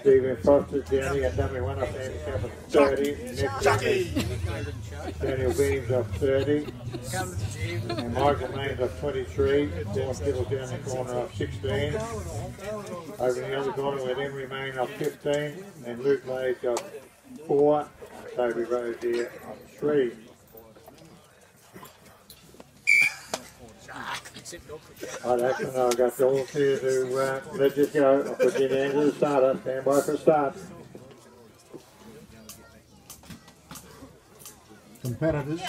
Stephen Foster down here, dummy one up handicap of 30. Next Jackie! Daniel Beams of 30. And Michael Mains of 23. Dennis Kittle down the corner of 16. Over in the other corner with Emery Main of 15. And Luke Blades of 4. Toby Rose here of 3. I reckon I've got the old two to uh, let you go. I'll put you in the end of the starter. Stand by for a start. Competitors,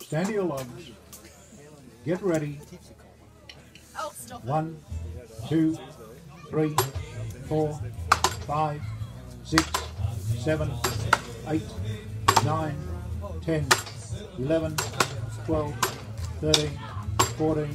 stand to your logs. Get ready. Oh. One, two, three, four, five, six, seven, eight, nine, ten, eleven, twelve, thirteen, fourteen,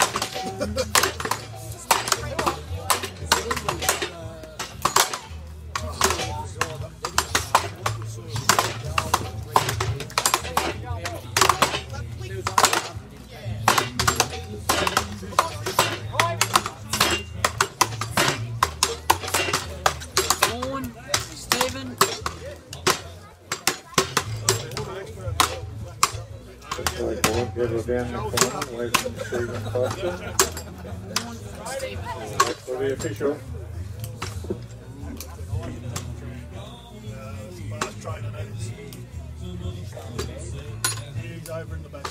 Vaughan, Stephen, So, board, get her down the corner, away from Stephen Foster. Stephen. That's for the official. Uh, Fast training, that is. He's over in the back.